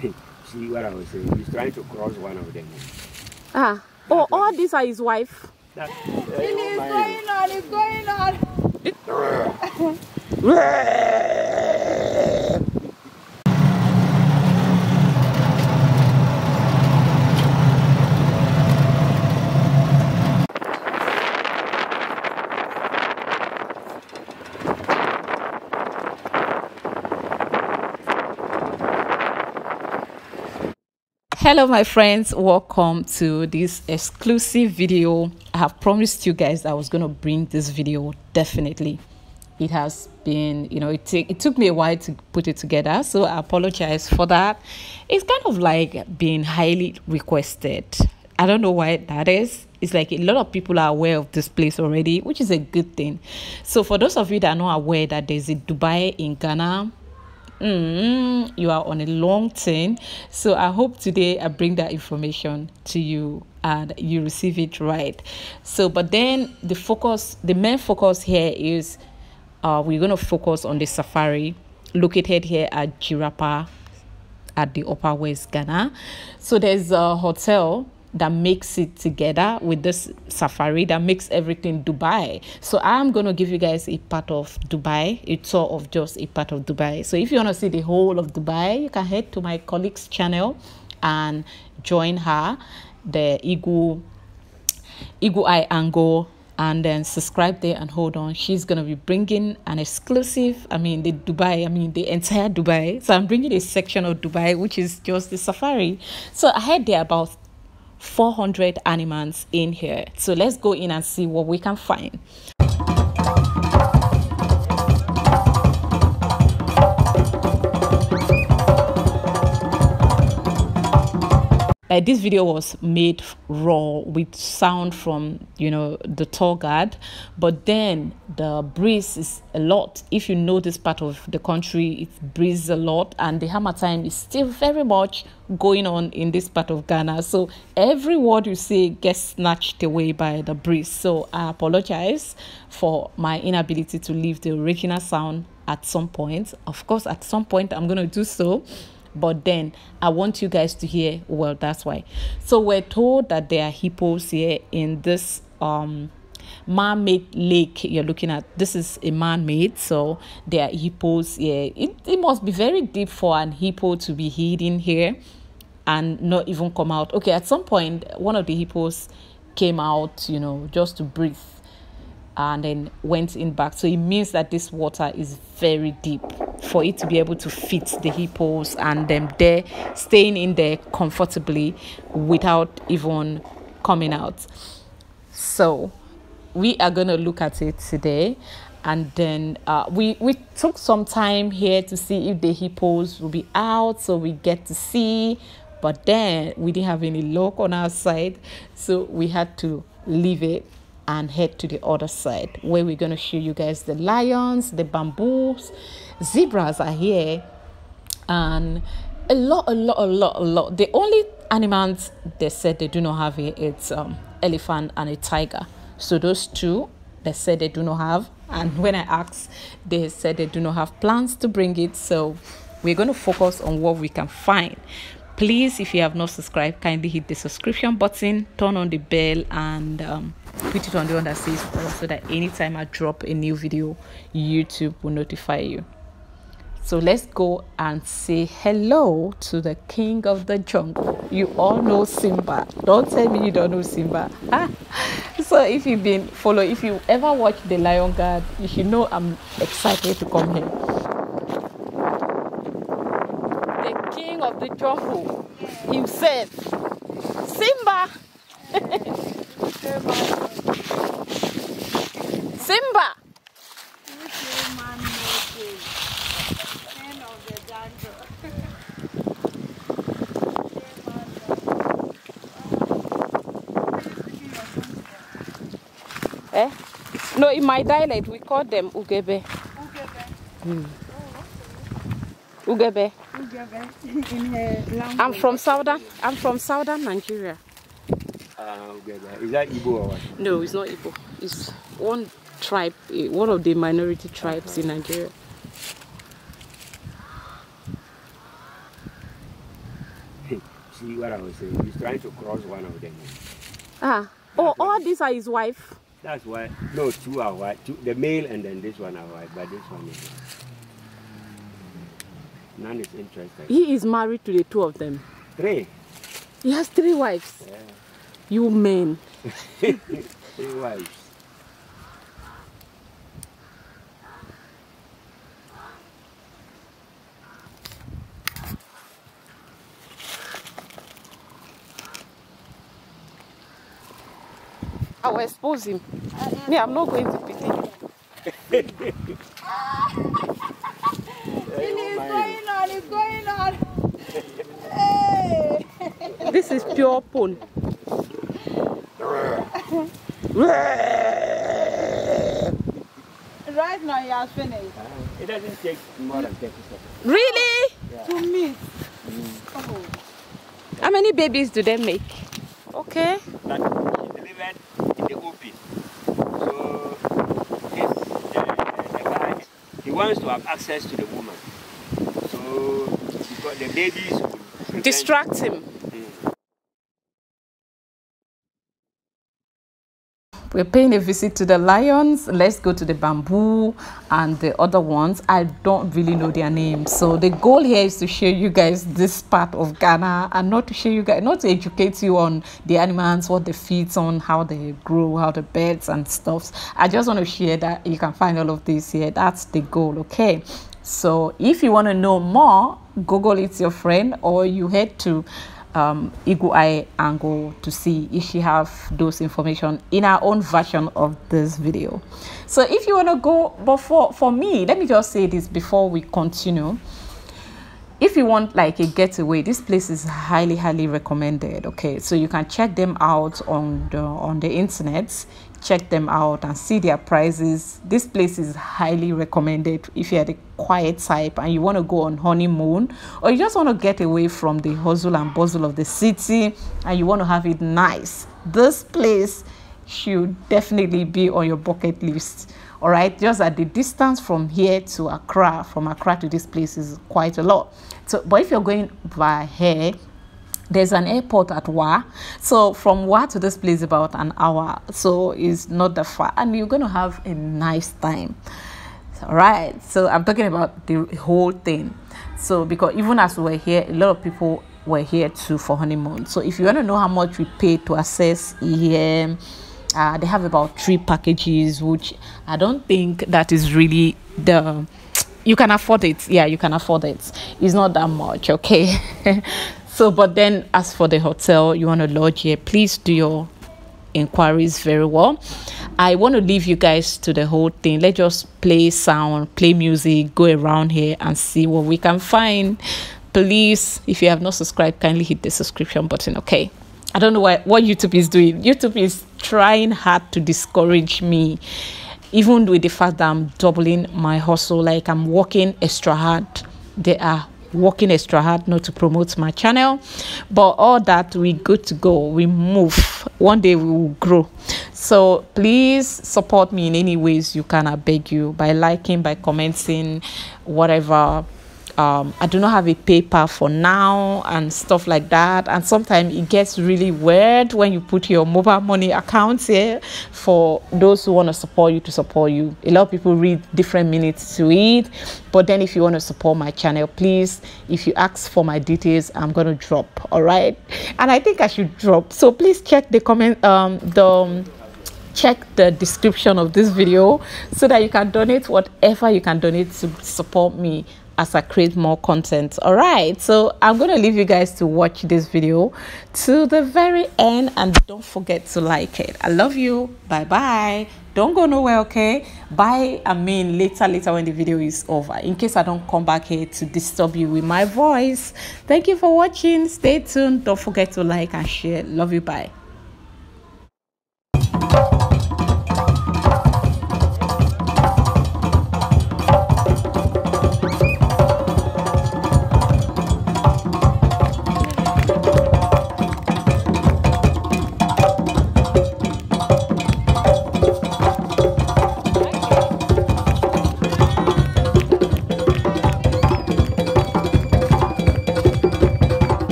See what I was saying? He's trying to cross one of them. Ah. Oh, all these are his wife. That, It's going on, it's going on. Hello, my friends. Welcome to this exclusive video. I have promised you guys I was going to bring this video definitely. It has been, you know, it, it took me a while to put it together, so I apologize for that. It's kind of like being highly requested. I don't know why that is. It's like a lot of people are aware of this place already, which is a good thing. So, for those of you that are not aware that there's a Dubai in Ghana, Mm, you are on a long thing. So I hope today I bring that information to you and you receive it right. So, but then the focus, the main focus here is uh, we're going to focus on the safari located here at Jirapa at the Upper West Ghana. So there's a hotel that makes it together with this safari that makes everything Dubai. So I'm gonna give you guys a part of Dubai, a tour of just a part of Dubai. So if you wanna see the whole of Dubai, you can head to my colleague's channel and join her, the Eagle Eagle Eye Angle and then subscribe there and hold on. She's gonna be bringing an exclusive i mean the dubai i mean the entire dubai. So i'm bringing a section of dubai which is just the safari. So i heard there about 400 animals in here. So let's go in and see what we can find like this video was made raw with sound from you know the tour guide. But then the breeze is a lot. If you know this part of the country it breezes a lot. And the harmattan is still very much going on in this part of ghana. So every word you say gets snatched away by the breeze. So i apologize for my inability to leave the original sound at some point. Of course at some point i'm going to do so but then I want you guys to hear well that's why. So we're told that there are hippos here in this um man-made lake you're looking at. This is a man-made so there are hippos here. It, it must be very deep for an hippo to be hidden here and not even come out. Okay at some point one of the hippos came out you know just to breathe and then went in back. So it means that this water is very deep for it to be able to fit the hippos and them there staying in there comfortably without even coming out. So we are gonna look at it today and then uh, we we took some time here to see if the hippos will be out so we get to see but then we didn't have any luck on our side so we had to leave it and head to the other side where we're going to show you guys the lions, the bamboos, zebras are here, and a lot, a lot, a lot, a lot. The only animals they said they do not have here it's um, elephant and a tiger. So those two they said they do not have, and when I asked, they said they do not have plans to bring it. So we're going to focus on what we can find please if you have not subscribed kindly hit the subscription button turn on the bell and um, put it on the one that says all so that anytime i drop a new video youtube will notify you. So let's go and say hello to the king of the jungle. You all know simba. Don't tell me you don't know simba. So if you've been follow if you ever watch the lion guard you should know i'm excited to come here. The king of the jungle himself, Simba. Simba. Eh? No, in my dialect we call them ugebe. Hmm. Ugebe. I'm from southern. I'm from southern Nigeria. Uh, is that Igbo or what? No, it's not Igbo. It's one tribe, eh, one of the minority tribes in Nigeria. see what I was saying. He's trying to cross one of them. Ah. Oh, all these are his wife. That's why. No, two are white. Two, the male and then this one are white, but this one is. None is interested. He is married to the two of them. Three. He has three wives. Yeah. You men. Three wives. I will expose him. Me, I'm not going to pity him. It's going on, it's going on. Hey! This is pure pone. Right now he has finished. It doesn't take more than 30 seconds. Really? Two meat. How many babies do they make? Okay. But he delivered in the open. So this, the, the guy, he wants to have access to the woman. So because the babies will Distract him. Mm. We're paying a visit to the lions. Let's go to the bamboo and the other ones. I don't really know their names. So the goal here is to show you guys this part of Ghana and not to show you guys, not to educate you on the animals, what they feed on, how they grow, how the birds and stuff. I just want to share that you can find all of this here. That's the goal, okay? So if you want to know more, Google it's your friend or you head to um, Eagle Eye angle to see if she have those information in our own version of this video. So if you want to go, but for, for me, let me just say this before we continue. If you want like a getaway, this place is highly, highly recommended. Okay, so you can check them out on the on the internet, check them out and see their prices. This place is highly recommended if you're the quiet type and you want to go on honeymoon or you just want to get away from the hustle and bustle of the city and you want to have it nice. This place should definitely be on your bucket list. All right, just at the distance from here to Accra, from Accra to this place is quite a lot. So, but if you're going by here, there's an airport at Wa. So from Wa to this place about an hour. So it's not that far, and you're going to have a nice time. All right. So I'm talking about the whole thing. So because even as we were here, a lot of people were here too for honeymoon. So if you want to know how much we pay to access here, uh, they have about three packages, which I don't think that is really the you can afford it. Yeah, you can afford it. It's not that much, okay? so, but then as for the hotel, you want to lodge here, please do your inquiries very well. I want to leave you guys to the whole thing. Let's just play sound, play music, go around here and see what we can find. Please, if you have not subscribed, kindly hit the subscription button, okay? I don't know what, what YouTube is doing. YouTube is trying hard to discourage me, even with the fact that I'm doubling my hustle, like I'm working extra hard. They are working extra hard not to promote my channel, but all that we good to go. We move. One day we will grow. So please support me in any ways you can. I beg you by liking, by commenting, whatever um, I do not have a PayPal for now and stuff like that. And sometimes it gets really weird when you put your mobile money accounts here for those who want to support you to support you. A lot of people read different minutes to it. But then if you want to support my channel, please, if you ask for my details, I'm going to drop. All right. And I think I should drop. So please check the comment, um, the, um, check the description of this video so that you can donate whatever you can donate to support me as I create more content. All right, so I'm going to leave you guys to watch this video to the very end and don't forget to like it. I love you. Bye bye. Don't go nowhere, okay? Bye. I mean, later, later when the video is over, in case I don't come back here to disturb you with my voice. Thank you for watching. Stay tuned. Don't forget to like and share. Love you. Bye.